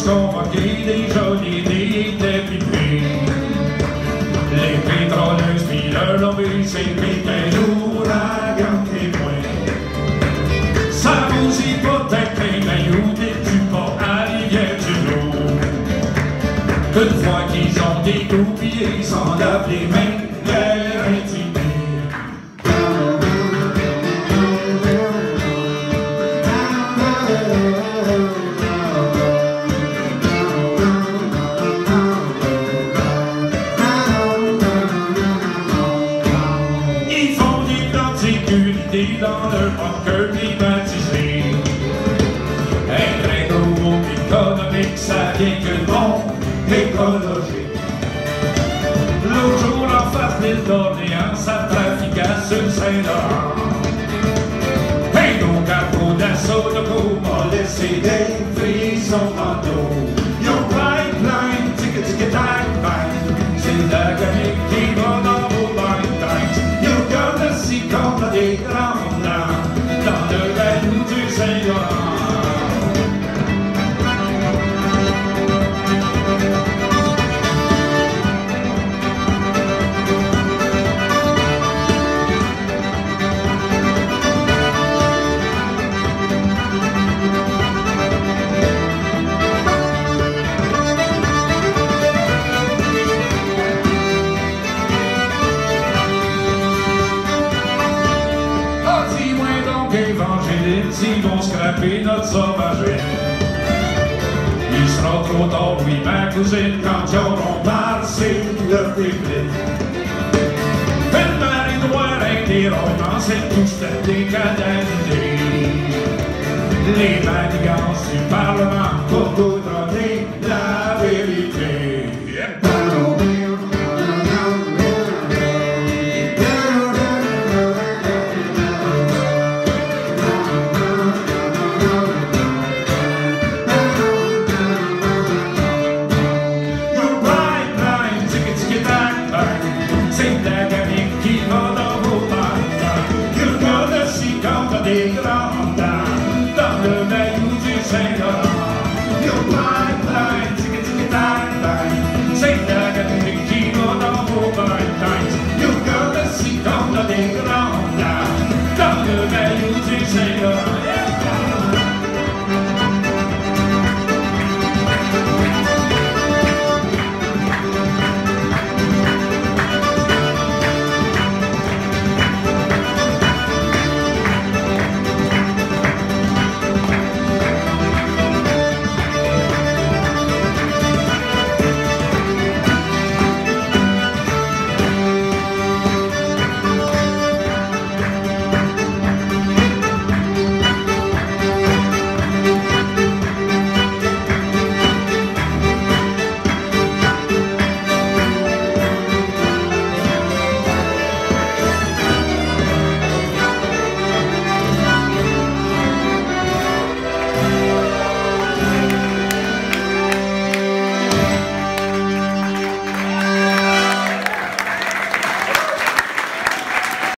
tous convoqués, des jolis étaient pipés. Les pétroleuses pis leur lobby, c'est piqué l'ouragan témoin. Ça vous hypothèque les maillots des pas à rivière du loup. Une fois qu'ils ont découpillé, ils s'en lavent les mains, l'air intimidé. Bunker climatisé. Un très économique, ça que écologique. L'autre jour, en face l'île d'Orléans, ça Saint-Laurent. Donc, à propos d'assaut de coup, m'a laissé des frissons dans. Évangéliste, s'ils vont scraper notre sauvagerie. Il sera trop tard, oui, ma cousine, quand ils auront passé le public. Une marée noire pour goudronner la Radhe Radhe